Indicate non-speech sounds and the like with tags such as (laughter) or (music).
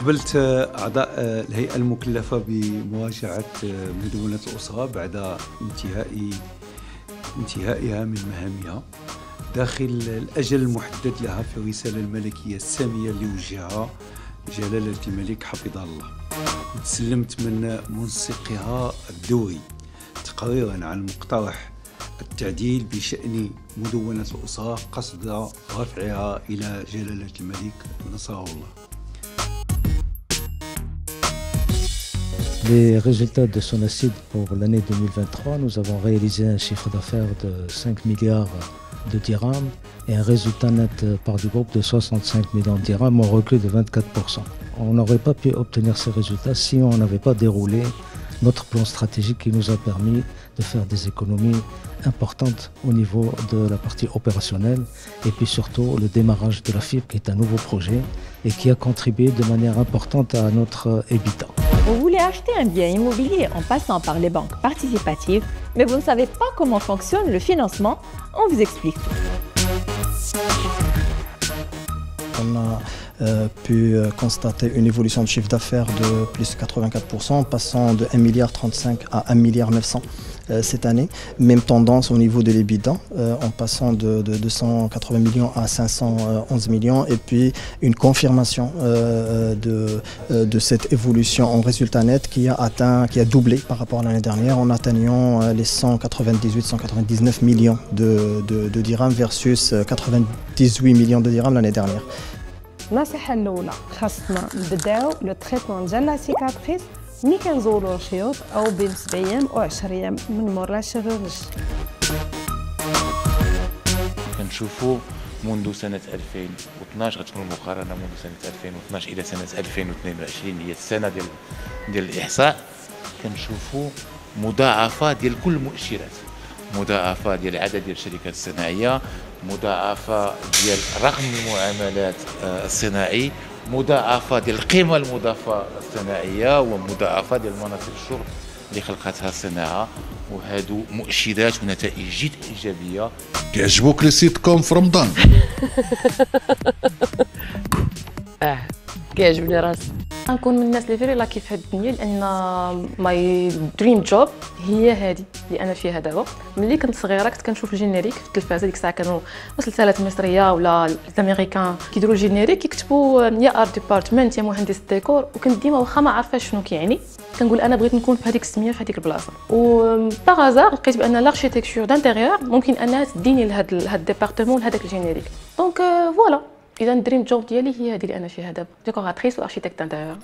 قبلت أعضاء الهيئة المكلفة بمواجهة مدونة الأسرة بعد انتهاء انتهائها من مهامها داخل الأجل المحدد لها في الرسالة الملكية السامية اللي وجهها جلالة الملك حفظه الله. تسلمت من منسقها الدوري تقريرا عن مقترح التعديل بشأن مدونة الأسرة قصد رفعها إلى جلالة الملك نصره الله Les résultats de son acide pour l'année 2023, nous avons réalisé un chiffre d'affaires de 5 milliards de dirhams et un résultat net par du groupe de 65 millions de dirhams en recul de 24%. On n'aurait pas pu obtenir ces résultats si on n'avait pas déroulé notre plan stratégique qui nous a permis de faire des économies importantes au niveau de la partie opérationnelle et puis surtout le démarrage de la fibre qui est un nouveau projet et qui a contribué de manière importante à notre habitat. Vous voulez acheter un bien immobilier en passant par les banques participatives, mais vous ne savez pas comment fonctionne le financement On vous explique tout. On a pu euh, constater une évolution de chiffre d'affaires de plus de 84%, passant de 1,35 milliard à 1,9 milliard euh, cette année. Même tendance au niveau de l'EBITDA, en passant de, 280 millions à 511 millions, et puis une confirmation de, de, cette évolution en résultat net qui a atteint, qui a doublé par rapport à l'année dernière, en atteignant les 198-199 millions de, de dirhams versus 98 millions de dirhams l'année dernière. النصيحه الأولى. خاصنا نبداو لو تريتمون ديال سيكاتريس ملي كنزولو الخيوط أو بين 7 أيام أو 10 أيام من مورا الشغل كنشوفوا منذ سنة 2012 غتكون المقارنة منذ سنة 2012 إلى سنة 2022 هي السنة ديال ديال الإحصاء. كنشوفوا مضاعفة ديال كل المؤشرات. مضاعفة ديال العدد ديال الشركات الصناعية مضاعفة ديال رقم المعاملات آه، الصناعي مضاعفة ديال القيمة المضافة الصناعية ومضاعفة ديال مناصب الشغل اللي خلقتها الصناعة. وهادو مؤشرات ونتائج جد إيجابية. كيعجبوك les sitcoms في رمضان؟ (laughs) آه كيعجبني راسي. غنكون من الناس اللي very lucky في هاد الدنيا لأن my dream job هي هادي اللي أنا فيها دابا. ملي كنت صغيرة كنت كنشوف ال générique في التلفازة ديك الساعة كانوا مسلسلات مصرية ولا الأمريكان كيديروا ال générique يكتبوا يا art department يا مهندس الديكور وكنت ديما واخا ما عارفاش شنو كيعني. كنقول أنا بغيت نكون في هذيك السمية في هذيك البلاصة. و par hasard لقيت بأن l'architecture d'intérieur ممكن أنها تديني لهاد ال département لهذاك ال générique. donc voilà the dream job ديالي هي هذه اللي أنا فيها دابا décoratrice و architecte d'intérieur